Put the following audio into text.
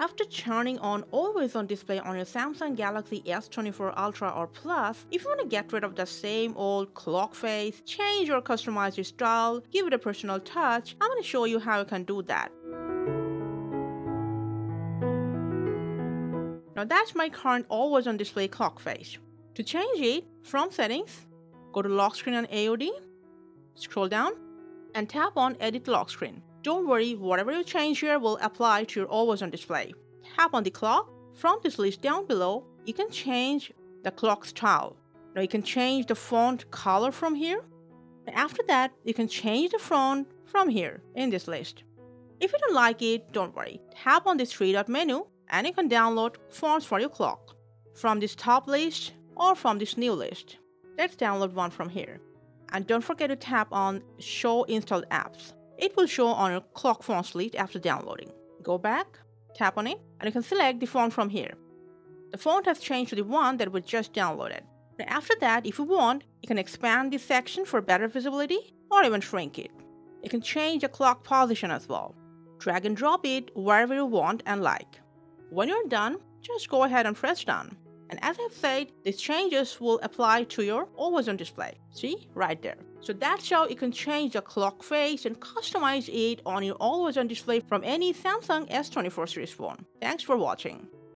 After turning on always on display on your Samsung Galaxy S24 Ultra or Plus, if you want to get rid of the same old clock face, change or customize your style, give it a personal touch, I'm going to show you how you can do that. Now that's my current always on display clock face. To change it, from settings, go to lock screen on AOD, scroll down, and tap on edit lock screen. Don't worry, whatever you change here will apply to your always on display. Tap on the clock. From this list down below, you can change the clock style. Now you can change the font color from here. And after that, you can change the font from here in this list. If you don't like it, don't worry. Tap on this three dot menu and you can download fonts for your clock from this top list or from this new list. Let's download one from here. And don't forget to tap on show installed apps. It will show on your clock font list after downloading. Go back, tap on it, and you can select the font from here. The font has changed to the one that we just downloaded. after that, if you want, you can expand this section for better visibility or even shrink it. You can change the clock position as well. Drag and drop it wherever you want and like. When you're done, just go ahead and press done. And as I've said, these changes will apply to your always on display. See, right there. So that's how you can change the clock face and customize it on your always on display from any Samsung S24 series phone. Thanks for watching.